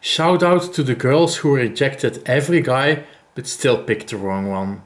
Shout out to the girls who rejected every guy but still picked the wrong one.